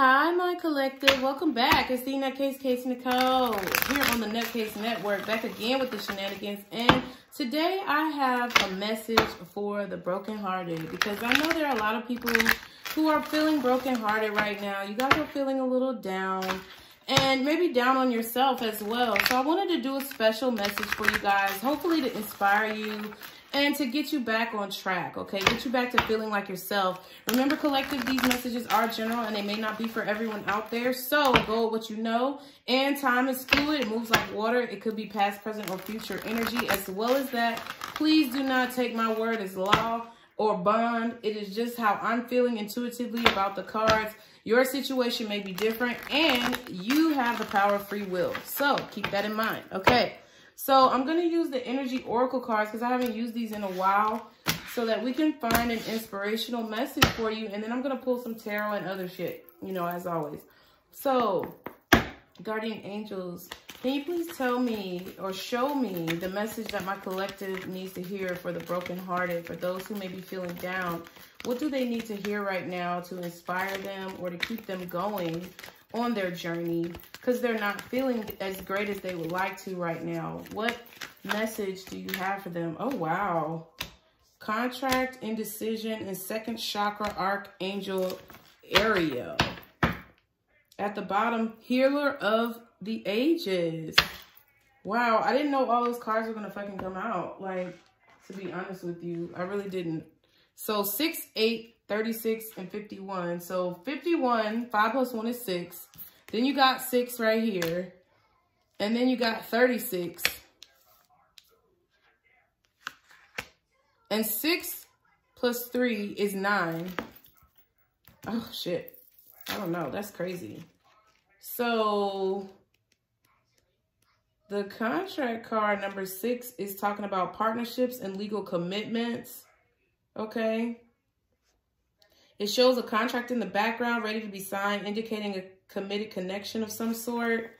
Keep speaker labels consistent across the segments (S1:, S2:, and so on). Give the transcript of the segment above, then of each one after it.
S1: Hi, my collective. Welcome back. It's the Nutcase Case Nicole here on the Nutcase Network. Back again with the shenanigans. And today I have a message for the brokenhearted because I know there are a lot of people who are feeling brokenhearted right now. You guys are feeling a little down and maybe down on yourself as well. So I wanted to do a special message for you guys, hopefully to inspire you and to get you back on track, okay? Get you back to feeling like yourself. Remember, collective, these messages are general and they may not be for everyone out there. So go with what you know. And time is fluid. It moves like water. It could be past, present, or future energy. As well as that, please do not take my word as law or bond. It is just how I'm feeling intuitively about the cards. Your situation may be different and you have the power of free will. So keep that in mind, okay? So I'm going to use the Energy Oracle cards because I haven't used these in a while so that we can find an inspirational message for you. And then I'm going to pull some tarot and other shit, you know, as always. So, Guardian Angels, can you please tell me or show me the message that my collective needs to hear for the brokenhearted, for those who may be feeling down? What do they need to hear right now to inspire them or to keep them going on their journey because they're not feeling as great as they would like to right now. What message do you have for them? Oh, wow. Contract, indecision, and second chakra archangel Ariel. At the bottom, healer of the ages. Wow, I didn't know all those cards were going to fucking come out. Like, to be honest with you, I really didn't. So 6, 8, 36, and 51. So 51, 5 plus 1 is 6. Then you got 6 right here. And then you got 36. And 6 plus 3 is 9. Oh, shit. I don't know. That's crazy. So, the contract card number 6 is talking about partnerships and legal commitments. Okay. It shows a contract in the background ready to be signed, indicating a committed connection of some sort.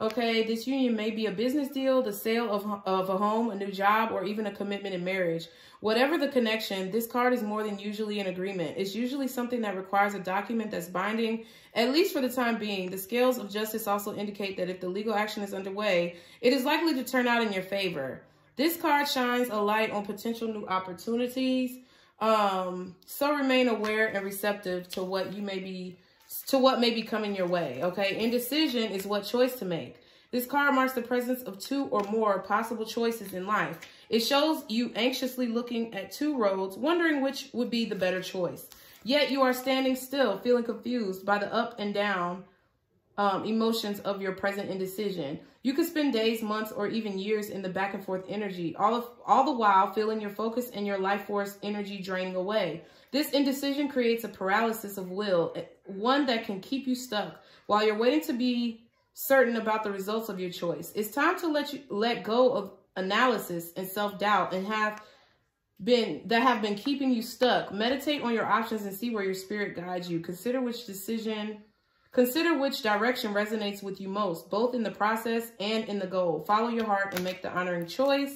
S1: Okay, this union may be a business deal, the sale of, of a home, a new job, or even a commitment in marriage. Whatever the connection, this card is more than usually an agreement. It's usually something that requires a document that's binding, at least for the time being. The scales of justice also indicate that if the legal action is underway, it is likely to turn out in your favor. This card shines a light on potential new opportunities, um, so remain aware and receptive to what you may be, to what may be coming your way. Okay. Indecision is what choice to make. This card marks the presence of two or more possible choices in life. It shows you anxiously looking at two roads, wondering which would be the better choice. Yet you are standing still, feeling confused by the up and down um, emotions of your present indecision. You could spend days, months, or even years in the back and forth energy, all of all the while feeling your focus and your life force energy draining away. This indecision creates a paralysis of will, eh, one that can keep you stuck while you're waiting to be certain about the results of your choice. It's time to let you let go of analysis and self-doubt and have been that have been keeping you stuck. Meditate on your options and see where your spirit guides you. Consider which decision Consider which direction resonates with you most, both in the process and in the goal. Follow your heart and make the honoring choice.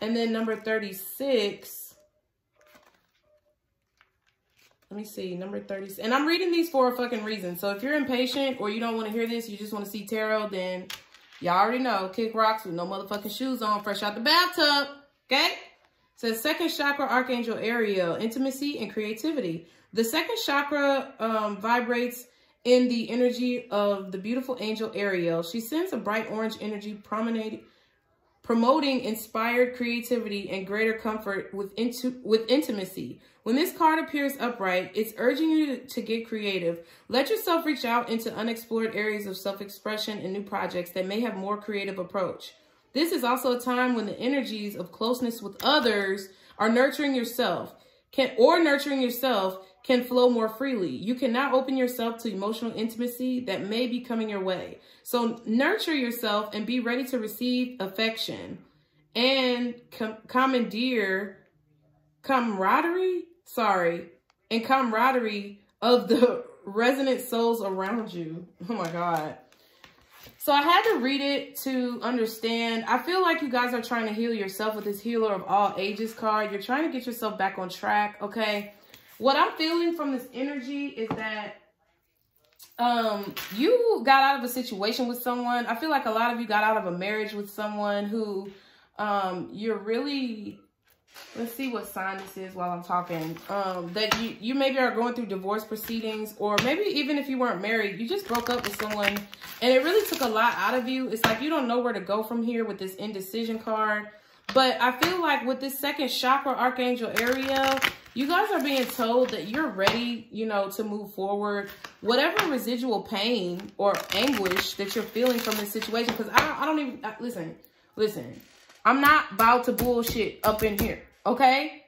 S1: And then number 36. Let me see, number 30. And I'm reading these for a fucking reason. So if you're impatient or you don't want to hear this, you just want to see tarot, then y'all already know. Kick rocks with no motherfucking shoes on, fresh out the bathtub. Okay? Says second chakra, Archangel Ariel, intimacy and creativity. The second chakra um, vibrates in the energy of the beautiful angel Ariel. She sends a bright orange energy promoting inspired creativity and greater comfort with, with intimacy. When this card appears upright, it's urging you to, to get creative. Let yourself reach out into unexplored areas of self-expression and new projects that may have more creative approach. This is also a time when the energies of closeness with others are nurturing yourself can or nurturing yourself can flow more freely. You can now open yourself to emotional intimacy that may be coming your way. So nurture yourself and be ready to receive affection and com commandeer camaraderie, sorry, and camaraderie of the resonant souls around you. Oh my God. So I had to read it to understand. I feel like you guys are trying to heal yourself with this healer of all ages card. You're trying to get yourself back on track, okay? What I'm feeling from this energy is that um, you got out of a situation with someone. I feel like a lot of you got out of a marriage with someone who um, you're really let's see what sign this is while I'm talking. Um, that you, you maybe are going through divorce proceedings or maybe even if you weren't married, you just broke up with someone and it really took a lot out of you. It's like you don't know where to go from here with this indecision card. But I feel like with this second chakra archangel Ariel, you guys are being told that you're ready, you know, to move forward. Whatever residual pain or anguish that you're feeling from this situation, because I don't, I don't even, I, listen, listen. I'm not about to bullshit up in here, okay?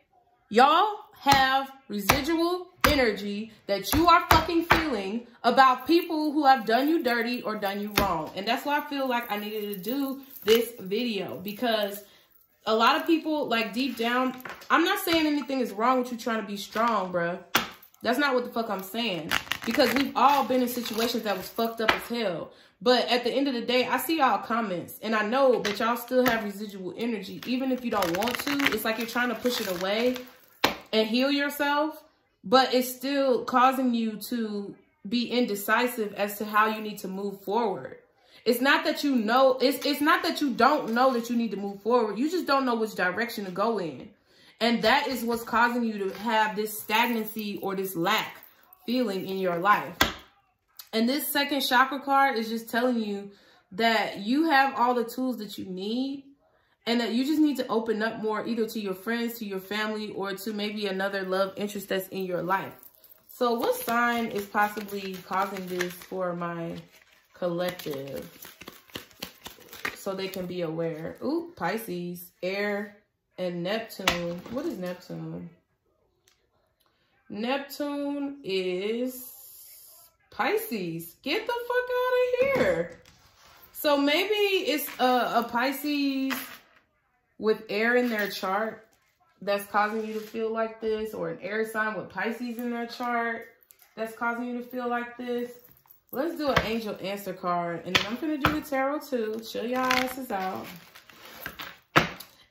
S1: Y'all have residual energy that you are fucking feeling about people who have done you dirty or done you wrong. And that's why I feel like I needed to do this video because a lot of people, like deep down, I'm not saying anything is wrong with you trying to be strong, bruh. That's not what the fuck I'm saying. Because we've all been in situations that was fucked up as hell. But at the end of the day, I see y'all comments. And I know that y'all still have residual energy. Even if you don't want to, it's like you're trying to push it away and heal yourself. But it's still causing you to be indecisive as to how you need to move forward. It's not that you know, it's, it's not that you don't know that you need to move forward. You just don't know which direction to go in. And that is what's causing you to have this stagnancy or this lack feeling in your life. And this second chakra card is just telling you that you have all the tools that you need and that you just need to open up more either to your friends, to your family, or to maybe another love interest that's in your life. So what sign is possibly causing this for my collective? So they can be aware. Ooh, Pisces, air, and Neptune. What is Neptune? Neptune is Pisces. Get the fuck out of here. So maybe it's a, a Pisces with air in their chart that's causing you to feel like this or an air sign with Pisces in their chart that's causing you to feel like this. Let's do an angel answer card. And then I'm going to do the tarot too. Chill your asses out.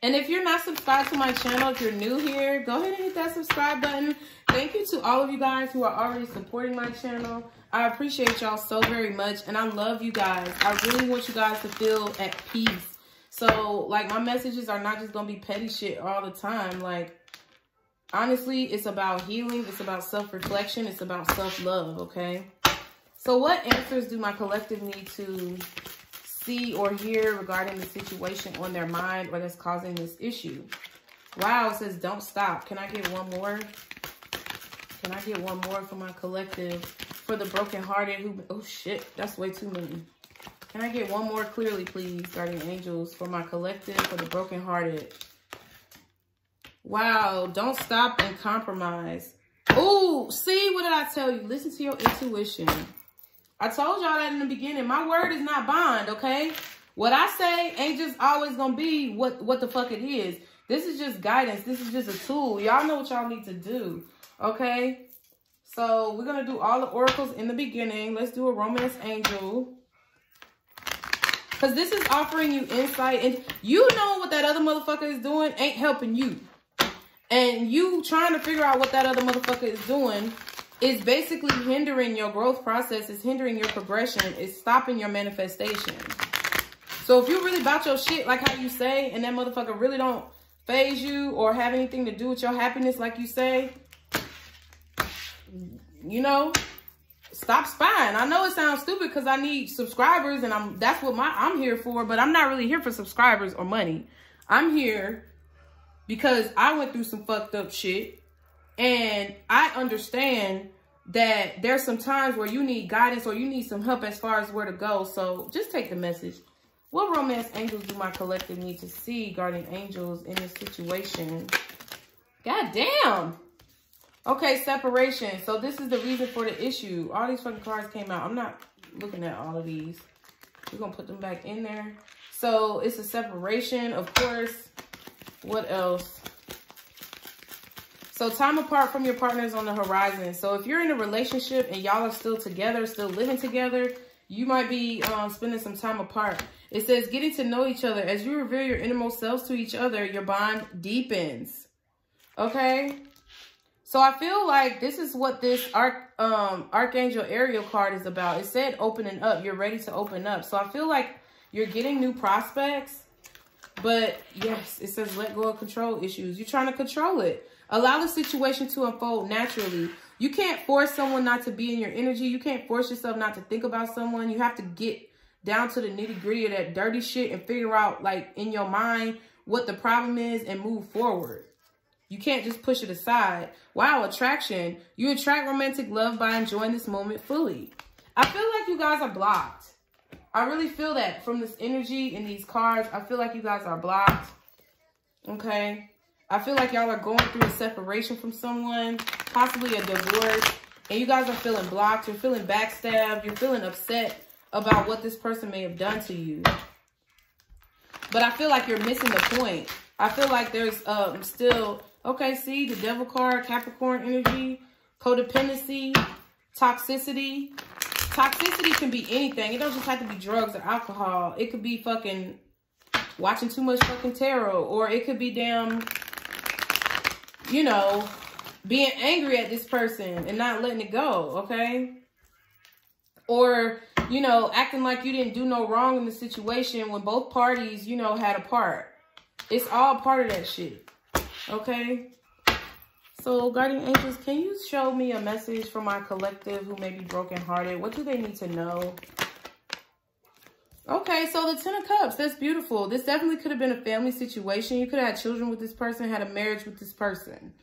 S1: And if you're not subscribed to my channel, if you're new here, go ahead and hit that subscribe button. Thank you to all of you guys who are already supporting my channel. I appreciate y'all so very much. And I love you guys. I really want you guys to feel at peace. So, like, my messages are not just going to be petty shit all the time. Like, honestly, it's about healing. It's about self-reflection. It's about self-love, okay? So what answers do my collective need to see or hear regarding the situation on their mind or that's causing this issue. Wow, it says don't stop. Can I get one more? Can I get one more for my collective? For the brokenhearted who, oh shit, that's way too many. Can I get one more clearly, please, guardian angels, for my collective, for the brokenhearted? Wow, don't stop and compromise. Oh, see, what did I tell you? Listen to your intuition. I told y'all that in the beginning. My word is not bond, okay? What I say ain't just always going to be what, what the fuck it is. This is just guidance. This is just a tool. Y'all know what y'all need to do, okay? So we're going to do all the oracles in the beginning. Let's do a romance angel. Because this is offering you insight. And you know what that other motherfucker is doing ain't helping you. And you trying to figure out what that other motherfucker is doing it's basically hindering your growth process. It's hindering your progression. It's stopping your manifestation. So if you're really about your shit, like how you say, and that motherfucker really don't phase you or have anything to do with your happiness, like you say, you know, stop spying. I know it sounds stupid because I need subscribers and I'm that's what my I'm here for, but I'm not really here for subscribers or money. I'm here because I went through some fucked up shit and I understand that there's some times where you need guidance or you need some help as far as where to go. So just take the message. What romance angels do my collective need to see, guardian angels, in this situation? God damn. Okay, separation. So this is the reason for the issue. All these fucking cards came out. I'm not looking at all of these. We're going to put them back in there. So it's a separation, of course. What else? So time apart from your partner is on the horizon. So if you're in a relationship and y'all are still together, still living together, you might be um, spending some time apart. It says getting to know each other. As you reveal your innermost selves to each other, your bond deepens. Okay? So I feel like this is what this arc um, Archangel Ariel card is about. It said opening up. You're ready to open up. So I feel like you're getting new prospects. But yes, it says let go of control issues. You're trying to control it. Allow the situation to unfold naturally. You can't force someone not to be in your energy. You can't force yourself not to think about someone. You have to get down to the nitty gritty of that dirty shit and figure out like in your mind what the problem is and move forward. You can't just push it aside. Wow, attraction. You attract romantic love by enjoying this moment fully. I feel like you guys are blocked. I really feel that from this energy in these cards. I feel like you guys are blocked. Okay. I feel like y'all are going through a separation from someone, possibly a divorce, and you guys are feeling blocked. You're feeling backstabbed. You're feeling upset about what this person may have done to you. But I feel like you're missing the point. I feel like there's um still, okay, see, the devil card, Capricorn energy, codependency, toxicity. Toxicity can be anything. It don't just have to be drugs or alcohol. It could be fucking watching too much fucking tarot. Or it could be damn, you know, being angry at this person and not letting it go, okay? Or you know, acting like you didn't do no wrong in the situation when both parties, you know, had a part. It's all part of that shit. Okay? So, Guardian Angels, can you show me a message for my collective who may be brokenhearted? What do they need to know? Okay, so the Ten of Cups, that's beautiful. This definitely could have been a family situation. You could have had children with this person, had a marriage with this person.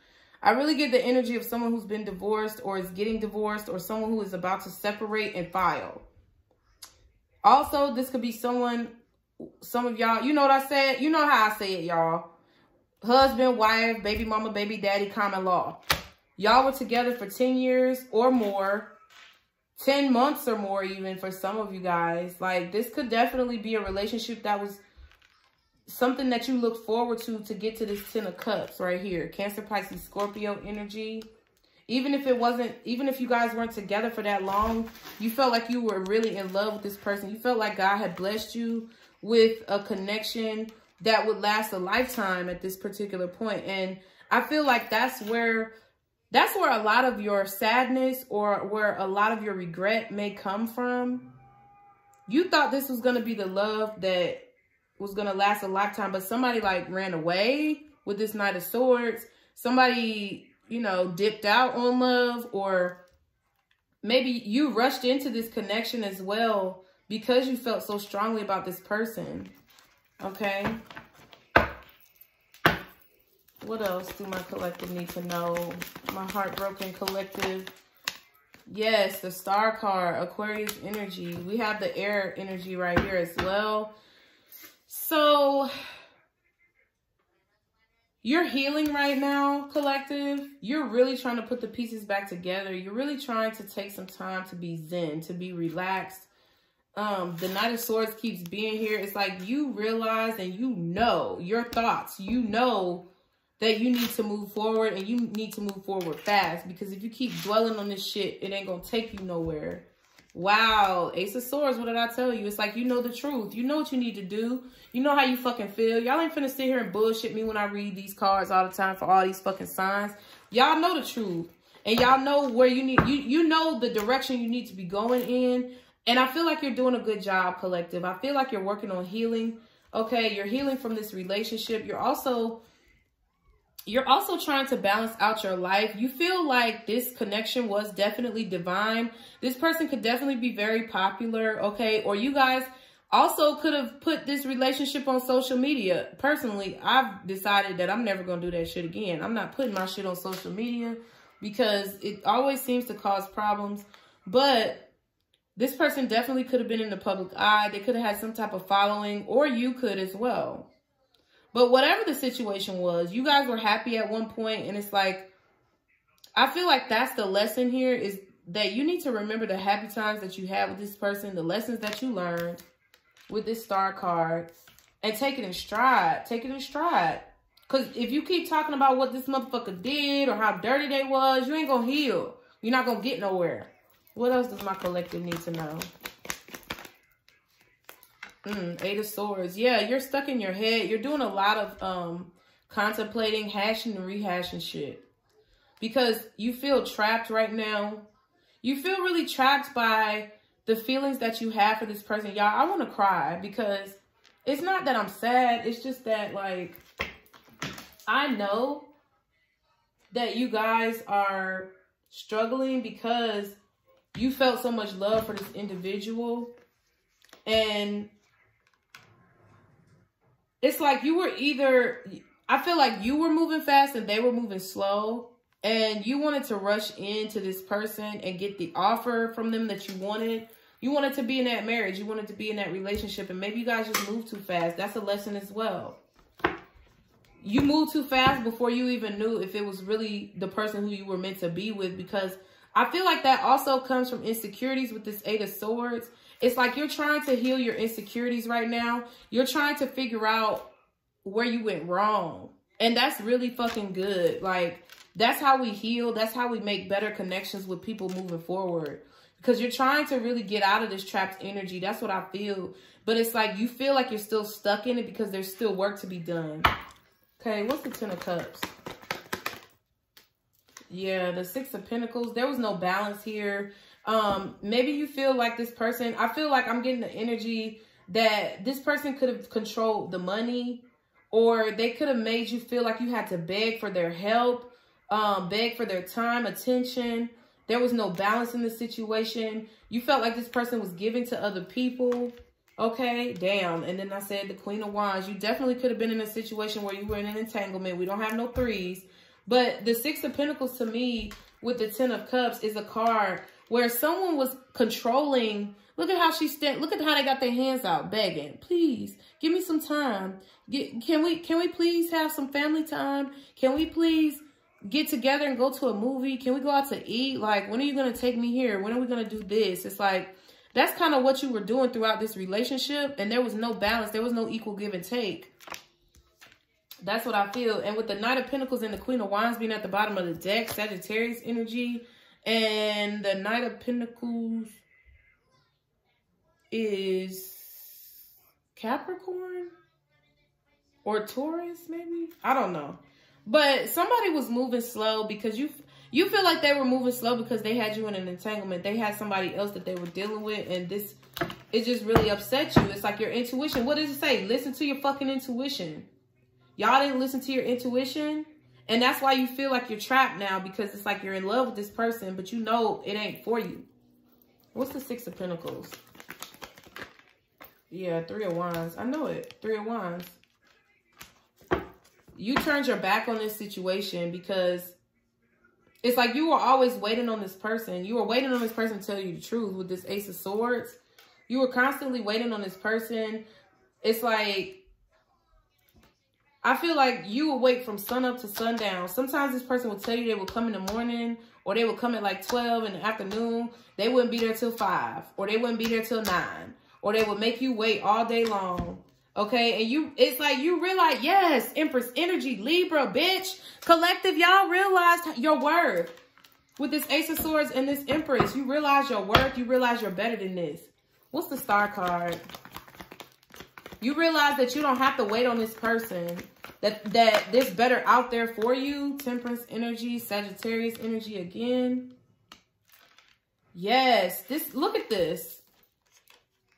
S1: I really get the energy of someone who's been divorced or is getting divorced or someone who is about to separate and file. Also, this could be someone, some of y'all, you know what I said? You know how I say it, y'all. Husband, wife, baby mama, baby daddy, common law. Y'all were together for 10 years or more. 10 months or more even for some of you guys. Like, this could definitely be a relationship that was something that you look forward to to get to this Ten of Cups right here. Cancer, Pisces, Scorpio energy even if it wasn't, even if you guys weren't together for that long, you felt like you were really in love with this person. You felt like God had blessed you with a connection that would last a lifetime at this particular point. And I feel like that's where, that's where a lot of your sadness or where a lot of your regret may come from. You thought this was going to be the love that was going to last a lifetime, but somebody like ran away with this Knight of Swords. Somebody you know, dipped out on love or maybe you rushed into this connection as well because you felt so strongly about this person. Okay. What else do my collective need to know? My heartbroken collective. Yes, the star card, Aquarius energy. We have the air energy right here as well. So you're healing right now, collective. You're really trying to put the pieces back together. You're really trying to take some time to be zen, to be relaxed. Um, the Knight of Swords keeps being here. It's like you realize and you know your thoughts. You know that you need to move forward and you need to move forward fast. Because if you keep dwelling on this shit, it ain't going to take you nowhere. Wow, Ace of Swords, what did I tell you? It's like you know the truth. You know what you need to do. You know how you fucking feel. Y'all ain't finna sit here and bullshit me when I read these cards all the time for all these fucking signs. Y'all know the truth. And y'all know where you need, you, you know the direction you need to be going in. And I feel like you're doing a good job, collective. I feel like you're working on healing. Okay, you're healing from this relationship. You're also you're also trying to balance out your life. You feel like this connection was definitely divine. This person could definitely be very popular, okay? Or you guys also could have put this relationship on social media. Personally, I've decided that I'm never going to do that shit again. I'm not putting my shit on social media because it always seems to cause problems. But this person definitely could have been in the public eye. They could have had some type of following or you could as well. But whatever the situation was, you guys were happy at one point, and it's like, I feel like that's the lesson here is that you need to remember the happy times that you had with this person, the lessons that you learned with this star card, and take it in stride. Take it in stride. Because if you keep talking about what this motherfucker did or how dirty they was, you ain't going to heal. You're not going to get nowhere. What else does my collective need to know? Mm, Eight of Swords. Yeah, you're stuck in your head. You're doing a lot of um contemplating, hashing and rehashing shit. Because you feel trapped right now. you feel really trapped by the feelings that you have for this person. Y'all, I want to cry because it's not that I'm sad. It's just that, like, I know that you guys are struggling because you felt so much love for this individual. And it's like you were either, I feel like you were moving fast and they were moving slow. And you wanted to rush into this person and get the offer from them that you wanted. You wanted to be in that marriage. You wanted to be in that relationship. And maybe you guys just moved too fast. That's a lesson as well. You moved too fast before you even knew if it was really the person who you were meant to be with. Because I feel like that also comes from insecurities with this Eight of Swords. It's like you're trying to heal your insecurities right now. You're trying to figure out where you went wrong. And that's really fucking good. Like, that's how we heal. That's how we make better connections with people moving forward. Because you're trying to really get out of this trapped energy. That's what I feel. But it's like you feel like you're still stuck in it because there's still work to be done. Okay, what's the Ten of Cups? Yeah, the Six of Pentacles. There was no balance here. Um, maybe you feel like this person, I feel like I'm getting the energy that this person could have controlled the money or they could have made you feel like you had to beg for their help, um, beg for their time, attention. There was no balance in the situation. You felt like this person was giving to other people. Okay, damn. And then I said the Queen of Wands. You definitely could have been in a situation where you were in an entanglement. We don't have no threes. But the Six of Pentacles to me with the Ten of Cups is a card where someone was controlling. Look at how she stand. Look at how they got their hands out begging. Please give me some time. Get, can we can we please have some family time? Can we please get together and go to a movie? Can we go out to eat? Like, when are you going to take me here? When are we going to do this? It's like, that's kind of what you were doing throughout this relationship. And there was no balance. There was no equal give and take. That's what I feel. And with the Knight of Pentacles and the Queen of Wands being at the bottom of the deck, Sagittarius energy, and the Knight of Pentacles is Capricorn or Taurus, maybe? I don't know. But somebody was moving slow because you you feel like they were moving slow because they had you in an entanglement. They had somebody else that they were dealing with. And this, it just really upset you. It's like your intuition. What does it say? Listen to your fucking intuition. Y'all didn't listen to your intuition. And that's why you feel like you're trapped now because it's like you're in love with this person, but you know it ain't for you. What's the Six of Pentacles? Yeah, Three of Wands. I know it. Three of Wands. You turned your back on this situation because it's like you were always waiting on this person. You were waiting on this person to tell you the truth with this Ace of Swords. You were constantly waiting on this person. It's like I feel like you will wait from sun up to sundown. Sometimes this person will tell you they will come in the morning or they will come at like 12 in the afternoon. They wouldn't be there till 5 or they wouldn't be there till 9 or they would make you wait all day long. Okay, and you, it's like you realize, yes, Empress energy, Libra, bitch. Collective, y'all realized your worth. With this Ace of Swords and this Empress, you realize your worth. You realize you're better than this. What's the Star card? You realize that you don't have to wait on this person. That that there's better out there for you. Temperance energy, Sagittarius energy again. Yes, this look at this.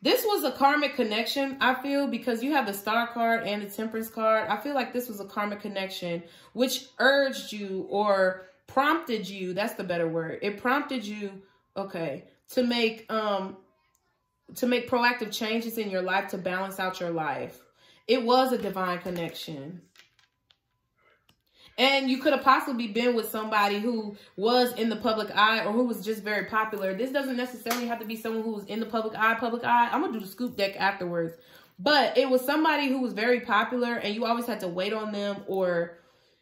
S1: This was a karmic connection, I feel, because you have the star card and the temperance card. I feel like this was a karmic connection, which urged you or prompted you, that's the better word. It prompted you, okay, to make um to make proactive changes in your life to balance out your life. It was a divine connection. And you could have possibly been with somebody who was in the public eye or who was just very popular. This doesn't necessarily have to be someone who was in the public eye, public eye. I'm going to do the scoop deck afterwards. But it was somebody who was very popular and you always had to wait on them or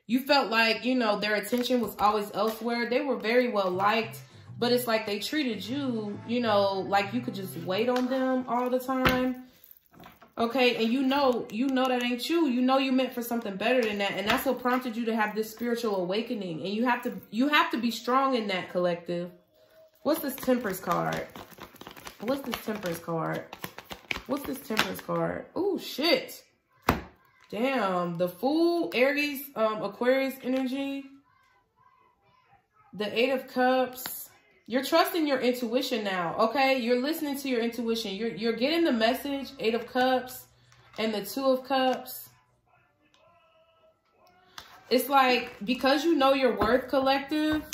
S1: you felt like, you know, their attention was always elsewhere. They were very well liked but it's like they treated you, you know, like you could just wait on them all the time. Okay, and you know, you know that ain't you. You know you meant for something better than that. And that's what prompted you to have this spiritual awakening. And you have to you have to be strong in that collective. What's this temperance card? What's this temperance card? What's this temperance card? Oh shit. Damn. The Fool, Aries, um, Aquarius energy. The Eight of Cups you're trusting your intuition now, okay? You're listening to your intuition. You're you're getting the message, Eight of Cups and the Two of Cups. It's like because you know your worth collective,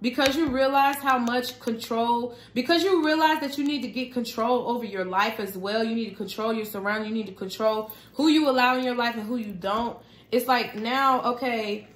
S1: because you realize how much control, because you realize that you need to get control over your life as well. You need to control your surroundings. You need to control who you allow in your life and who you don't. It's like now, okay,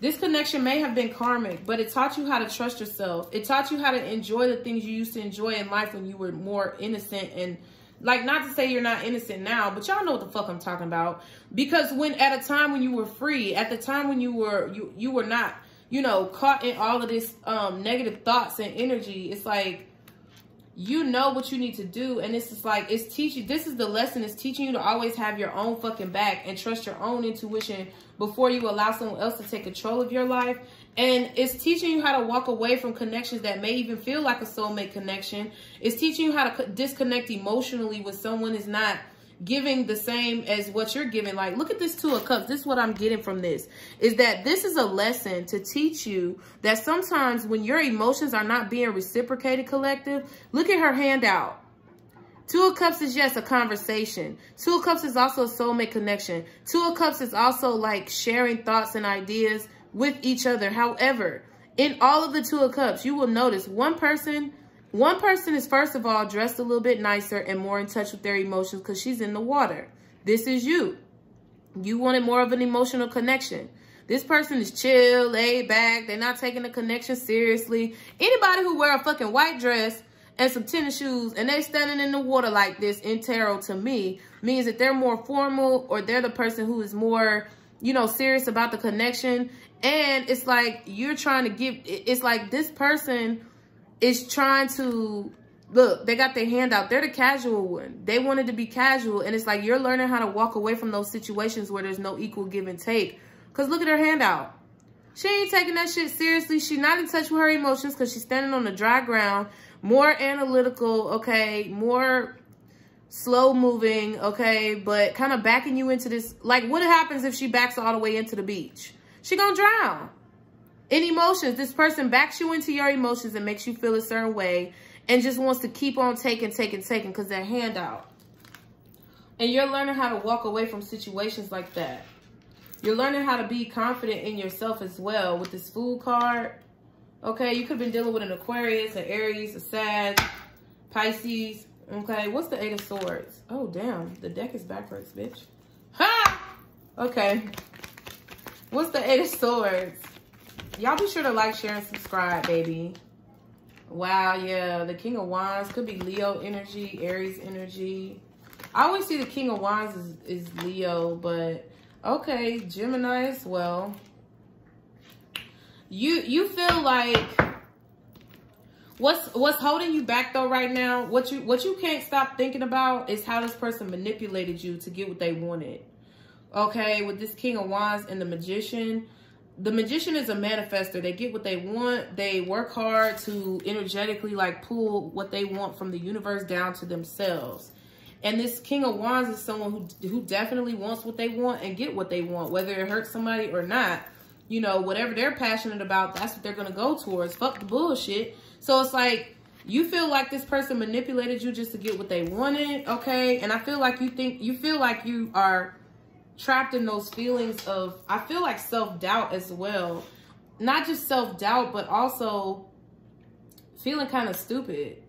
S1: this connection may have been karmic, but it taught you how to trust yourself. It taught you how to enjoy the things you used to enjoy in life when you were more innocent and like not to say you're not innocent now, but y'all know what the fuck I'm talking about. Because when at a time when you were free, at the time when you were you you were not, you know, caught in all of this um negative thoughts and energy, it's like you know what you need to do and it's just like it's teaching this is the lesson it's teaching you to always have your own fucking back and trust your own intuition before you allow someone else to take control of your life. And it's teaching you how to walk away from connections that may even feel like a soulmate connection. It's teaching you how to disconnect emotionally when someone is not giving the same as what you're giving. Like, look at this Two of Cups. This is what I'm getting from this. Is that this is a lesson to teach you that sometimes when your emotions are not being reciprocated collective, look at her handout. Two of Cups is yes, a conversation. Two of Cups is also a soulmate connection. Two of Cups is also like sharing thoughts and ideas with each other. However, in all of the Two of Cups, you will notice one person one person is, first of all, dressed a little bit nicer and more in touch with their emotions because she's in the water. This is you. You wanted more of an emotional connection. This person is chill, laid back. They're not taking the connection seriously. Anybody who wear a fucking white dress and some tennis shoes and they standing in the water like this in tarot to me means that they're more formal or they're the person who is more, you know, serious about the connection. And it's like you're trying to give, it's like this person is trying to look, they got their hand out. They're the casual one. They wanted to be casual. And it's like you're learning how to walk away from those situations where there's no equal give and take. Because look at her handout. She ain't taking that shit seriously. She's not in touch with her emotions because she's standing on the dry ground. More analytical, okay? More slow moving, okay? But kind of backing you into this. Like, what happens if she backs all the way into the beach? She gonna drown in emotions. This person backs you into your emotions and makes you feel a certain way and just wants to keep on taking, taking, taking because they're handout. And you're learning how to walk away from situations like that. You're learning how to be confident in yourself as well with this Fool card. Okay, you could have been dealing with an Aquarius, an Aries, a Sag, Pisces. Okay, what's the Eight of Swords? Oh, damn. The deck is backwards, bitch. Ha! Okay. What's the Eight of Swords? Y'all be sure to like, share, and subscribe, baby. Wow, yeah. The King of Wands could be Leo energy, Aries energy. I always see the King of Wands is, is Leo, but okay, Gemini as well. You you feel like what's what's holding you back though right now? What you what you can't stop thinking about is how this person manipulated you to get what they wanted. Okay, with this King of Wands and the Magician, the magician is a manifester. They get what they want. They work hard to energetically like pull what they want from the universe down to themselves. And this King of Wands is someone who who definitely wants what they want and get what they want, whether it hurts somebody or not. You know, whatever they're passionate about, that's what they're gonna go towards. Fuck the bullshit. So it's like you feel like this person manipulated you just to get what they wanted, okay? And I feel like you think you feel like you are trapped in those feelings of, I feel like self-doubt as well. Not just self-doubt, but also feeling kind of stupid.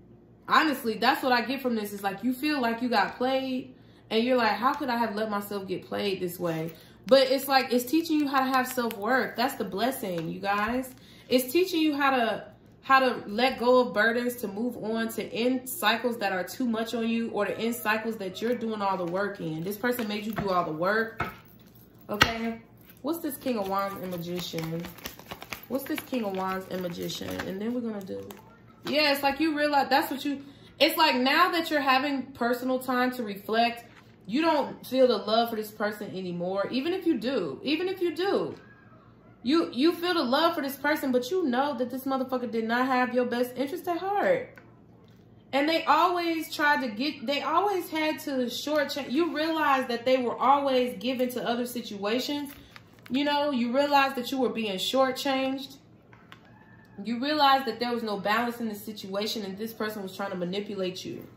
S1: Honestly, that's what I get from this. Is like you feel like you got played and you're like, how could I have let myself get played this way? But it's like, it's teaching you how to have self-worth. That's the blessing, you guys. It's teaching you how to how to let go of burdens to move on to end cycles that are too much on you or to end cycles that you're doing all the work in. This person made you do all the work. Okay. What's this King of Wands and Magician? What's this King of Wands and Magician? And then we're going to do. Yeah, it's like you realize that's what you. It's like now that you're having personal time to reflect, you don't feel the love for this person anymore. Even if you do. Even if you do. You you feel the love for this person, but you know that this motherfucker did not have your best interest at heart. And they always tried to get, they always had to short You realize that they were always given to other situations. You know, you realize that you were being shortchanged. You realize that there was no balance in the situation and this person was trying to manipulate you.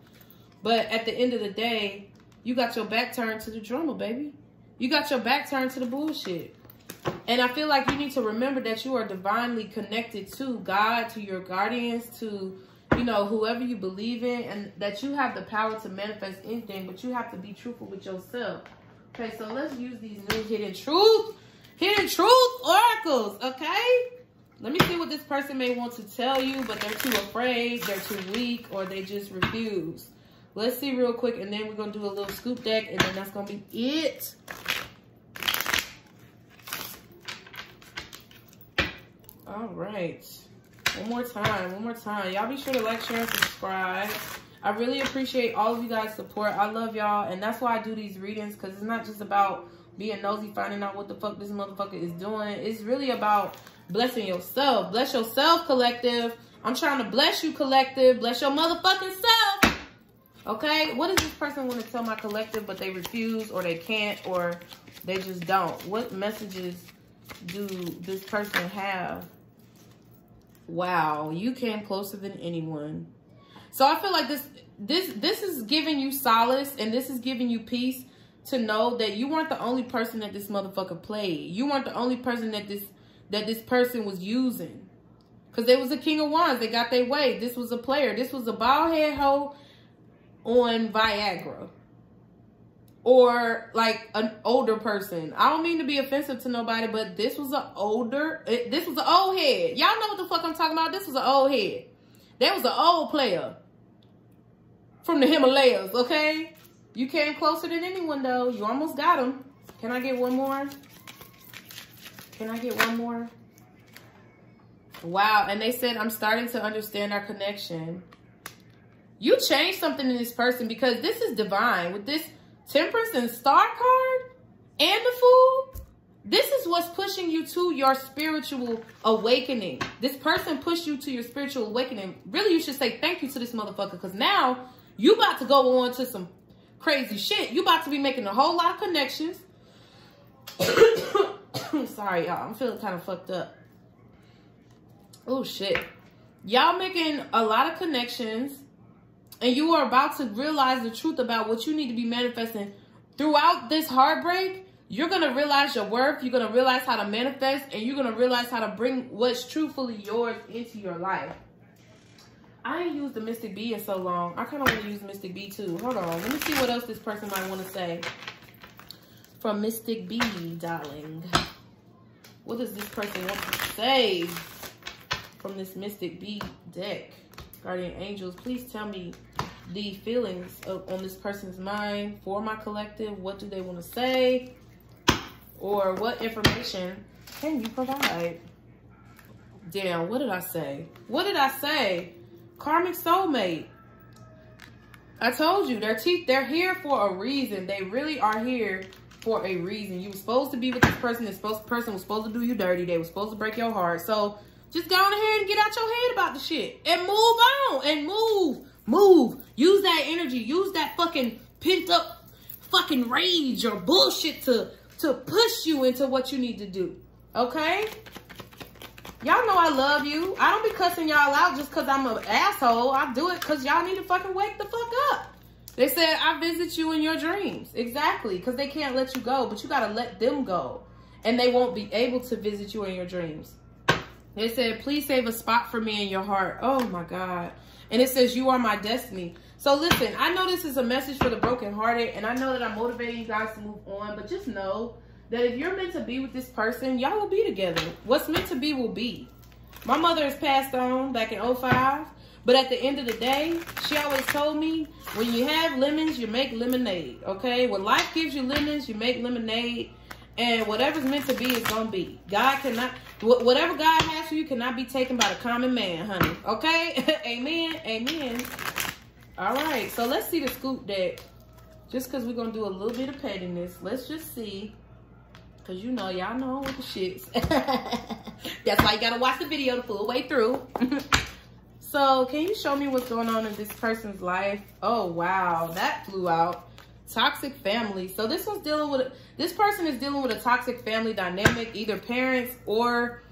S1: But at the end of the day, you got your back turned to the drama, baby. You got your back turned to the bullshit. And I feel like you need to remember that you are divinely connected to God, to your guardians, to, you know, whoever you believe in, and that you have the power to manifest anything, but you have to be truthful with yourself. Okay, so let's use these new hidden truth, hidden truth oracles, okay? Let me see what this person may want to tell you, but they're too afraid, they're too weak, or they just refuse. Let's see real quick, and then we're going to do a little scoop deck, and then that's going to be it. All right. One more time. One more time. Y'all be sure to like, share, and subscribe. I really appreciate all of you guys' support. I love y'all. And that's why I do these readings. Because it's not just about being nosy, finding out what the fuck this motherfucker is doing. It's really about blessing yourself. Bless yourself, collective. I'm trying to bless you, collective. Bless your motherfucking self. Okay? What does this person want to tell my collective, but they refuse or they can't or they just don't? What messages do this person have Wow, you came closer than anyone. So I feel like this this this is giving you solace and this is giving you peace to know that you weren't the only person that this motherfucker played. You weren't the only person that this that this person was using. Cause they was a king of wands. They got their way. This was a player. This was a bald head hoe on Viagra or like an older person. I don't mean to be offensive to nobody, but this was an older, it, this was an old head. Y'all know what the fuck I'm talking about? This was an old head. That was an old player from the Himalayas, okay? You came closer than anyone though. You almost got him. Can I get one more? Can I get one more? Wow, and they said, I'm starting to understand our connection. You changed something in this person because this is divine. With this Temperance and Star card and the Fool. This is what's pushing you to your spiritual awakening. This person pushed you to your spiritual awakening. Really, you should say thank you to this motherfucker because now you about to go on to some crazy shit. You about to be making a whole lot of connections. Sorry, y'all. I'm feeling kind of fucked up. Oh, shit. Y'all making a lot of connections and you are about to realize the truth about what you need to be manifesting throughout this heartbreak, you're going to realize your worth. You're going to realize how to manifest and you're going to realize how to bring what's truthfully yours into your life. I ain't used the Mystic B in so long. I kind of want to use Mystic B too. Hold on. Let me see what else this person might want to say. From Mystic B, darling. What does this person want to say from this Mystic B deck? Guardian angels, please tell me the feelings of, on this person's mind for my collective. What do they want to say? Or what information can you provide? Damn, what did I say? What did I say? Karmic soulmate. I told you, they're, they're here for a reason. They really are here for a reason. You were supposed to be with this person. This person was supposed to do you dirty. They were supposed to break your heart. So just go on ahead and get out your head about the shit and move on and move, move. Use that energy. Use that fucking pent up fucking rage or bullshit to, to push you into what you need to do. Okay? Y'all know I love you. I don't be cussing y'all out just because I'm an asshole. I do it because y'all need to fucking wake the fuck up. They said, I visit you in your dreams. Exactly. Because they can't let you go, but you got to let them go. And they won't be able to visit you in your dreams. They said, please save a spot for me in your heart. Oh my God. And it says, you are my destiny. So listen, I know this is a message for the brokenhearted, and I know that I'm motivating you guys to move on, but just know that if you're meant to be with this person, y'all will be together. What's meant to be will be. My mother has passed on back in 05, but at the end of the day, she always told me, when you have lemons, you make lemonade, okay? When life gives you lemons, you make lemonade. And whatever's meant to be is going to be. God cannot, whatever God has for you cannot be taken by the common man, honey. Okay? Amen. Amen. All right. So let's see the scoop deck. Just because we're going to do a little bit of pettiness. Let's just see. Because you know, y'all know the shits. That's why you got to watch the video the full way through. so can you show me what's going on in this person's life? Oh, wow. That flew out toxic family. So this one's dealing with, this person is dealing with a toxic family dynamic, either parents or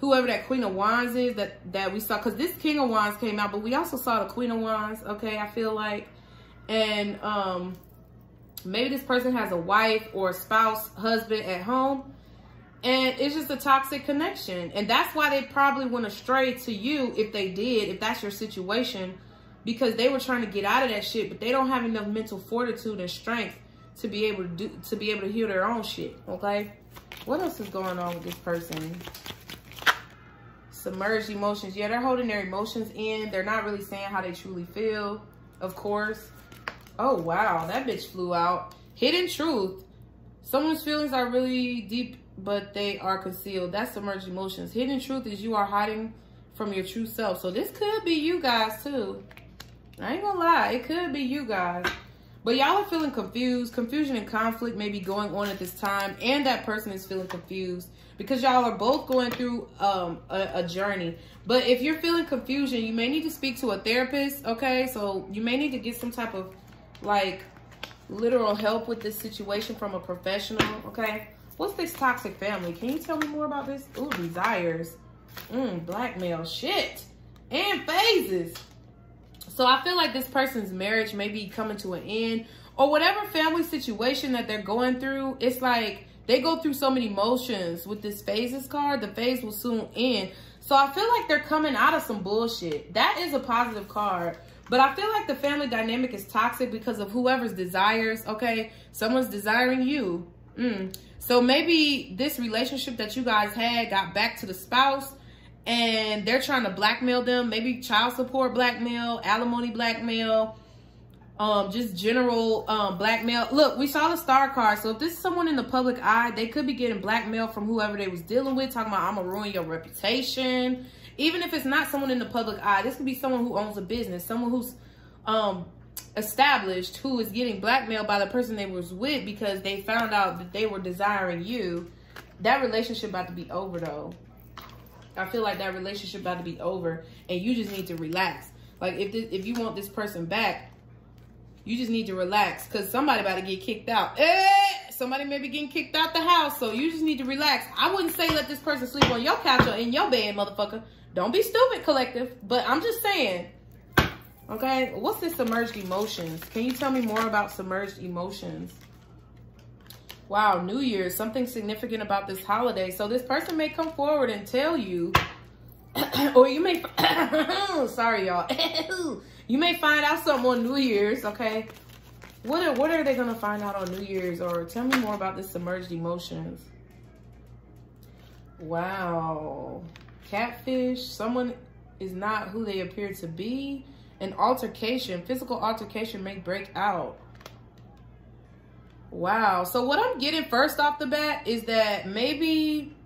S1: whoever that Queen of Wands is that, that we saw. Because this King of Wands came out, but we also saw the Queen of Wands, okay, I feel like. And um, maybe this person has a wife or a spouse, husband at home. And it's just a toxic connection. And that's why they probably went astray to you if they did, if that's your situation. Because they were trying to get out of that shit, but they don't have enough mental fortitude and strength to be able to do to be able to heal their own shit. Okay. What else is going on with this person? Submerged emotions. Yeah, they're holding their emotions in. They're not really saying how they truly feel, of course. Oh, wow. That bitch flew out. Hidden truth. Someone's feelings are really deep, but they are concealed. That's submerged emotions. Hidden truth is you are hiding from your true self. So this could be you guys, too. I ain't gonna lie. It could be you guys. But y'all are feeling confused. Confusion and conflict may be going on at this time. And that person is feeling confused because y'all are both going through um, a, a, journey. But if you're feeling confusion, you may need to speak to a therapist, okay? So you may need to get some type of, like, literal help with this situation from a professional, okay? What's this toxic family? Can you tell me more about this? Ooh, desires. Mmm, blackmail. Shit. And phases. So I feel like this person's marriage may be coming to an end or whatever family situation that they're going through. It's like they go through so many emotions with this phases card. The phase will soon end. So I feel like they're coming out of some bullshit. That is a positive card. But I feel like the family dynamic is toxic because of whoever's desires, okay? Someone's desiring you. Mm. So maybe this relationship that you guys had got back to the spouse and they're trying to blackmail them, maybe child support blackmail, alimony blackmail, um, just general um, blackmail. Look, we saw the star card. So if this is someone in the public eye, they could be getting blackmail from whoever they was dealing with, talking about I'm gonna ruin your reputation. Even if it's not someone in the public eye, this could be someone who owns a business, someone who's um, established who is getting blackmailed by the person they was with because they found out that they were desiring you. That relationship about to be over though. I feel like that relationship about to be over and you just need to relax. Like if this, if you want this person back, you just need to relax because somebody about to get kicked out. Eh, somebody may be getting kicked out the house, so you just need to relax. I wouldn't say let this person sleep on your couch or in your bed, motherfucker. Don't be stupid, collective. But I'm just saying, okay, what's this submerged emotions? Can you tell me more about submerged emotions? Wow, New Year's, something significant about this holiday. So this person may come forward and tell you, or you may, sorry y'all, you may find out something on New Year's, okay? What are, what are they to find out on New Year's? Or tell me more about this submerged emotions. Wow. Catfish, someone is not who they appear to be. An altercation, physical altercation may break out. Wow. So what I'm getting first off the bat is that maybe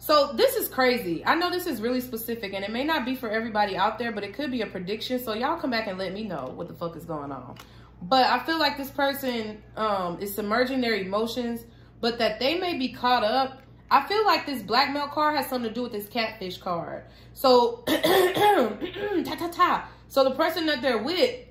S1: so this is crazy. I know this is really specific and it may not be for everybody out there, but it could be a prediction. So y'all come back and let me know what the fuck is going on. But I feel like this person um, is submerging their emotions, but that they may be caught up. I feel like this blackmail card has something to do with this catfish card. So, ta ta ta. So the person that they're with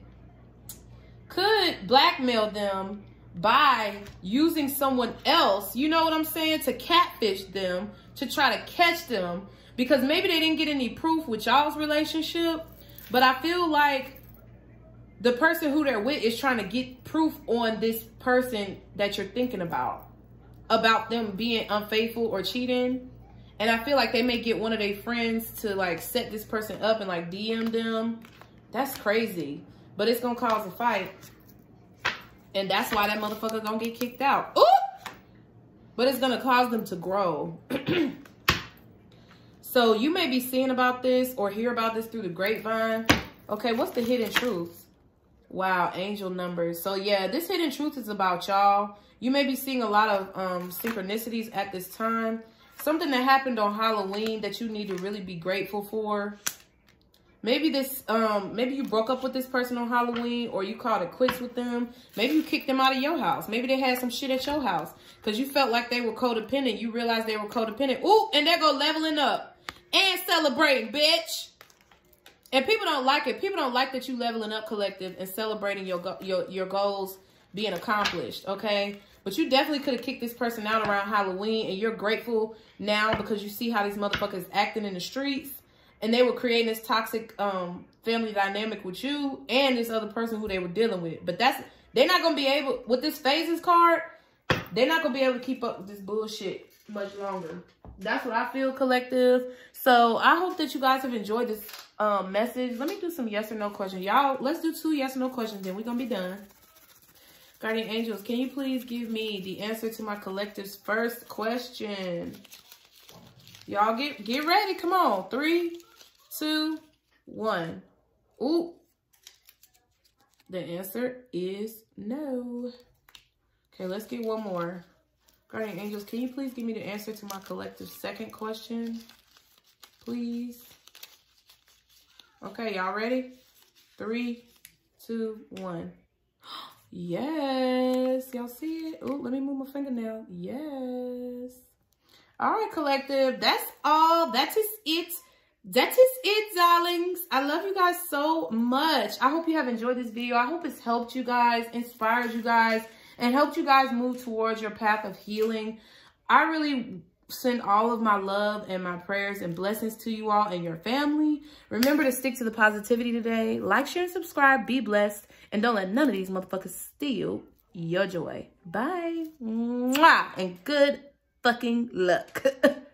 S1: could blackmail them by using someone else, you know what I'm saying, to catfish them, to try to catch them, because maybe they didn't get any proof with y'all's relationship, but I feel like the person who they're with is trying to get proof on this person that you're thinking about, about them being unfaithful or cheating. And I feel like they may get one of their friends to like set this person up and like DM them. That's crazy. But it's to cause a fight. And that's why that motherfucker gonna get kicked out. Ooh! But it's gonna cause them to grow. so you may be seeing about this or hear about this through the grapevine. Okay, what's the hidden truth? Wow, angel numbers. So yeah, this hidden truth is about y'all. You may be seeing a lot of um, synchronicities at this time. Something that happened on Halloween that you need to really be grateful for. Maybe this, um, maybe you broke up with this person on Halloween or you called it quits with them. Maybe you kicked them out of your house. Maybe they had some shit at your house because you felt like they were codependent. You realized they were codependent. Ooh, and they go leveling up and celebrating, bitch. And people don't like it. People don't like that you leveling up collective and celebrating your, your, your goals being accomplished, okay? But you definitely could have kicked this person out around Halloween and you're grateful now because you see how these motherfuckers acting in the streets. And they were creating this toxic um, family dynamic with you and this other person who they were dealing with. But that's they're not gonna be able with this phases card, they're not gonna be able to keep up with this bullshit much longer. That's what I feel, collective. So I hope that you guys have enjoyed this um, message. Let me do some yes or no questions. Y'all, let's do two yes or no questions, then we're gonna be done. Guardian Angels, can you please give me the answer to my collective's first question? Y'all get get ready. Come on. Three, two, one. Ooh. The answer is no. Okay, let's get one more. Guardian Angels, can you please give me the answer to my collective second question? Please. Okay, y'all ready? Three, two, one. Yes. Y'all see it? Oh, let me move my fingernail. Yes. All right, collective. That's all. That is it. That is it, darlings. I love you guys so much. I hope you have enjoyed this video. I hope it's helped you guys, inspired you guys, and helped you guys move towards your path of healing. I really send all of my love and my prayers and blessings to you all and your family. Remember to stick to the positivity today. Like, share, and subscribe. Be blessed. And don't let none of these motherfuckers steal your joy. Bye. Mwah. And good fucking luck.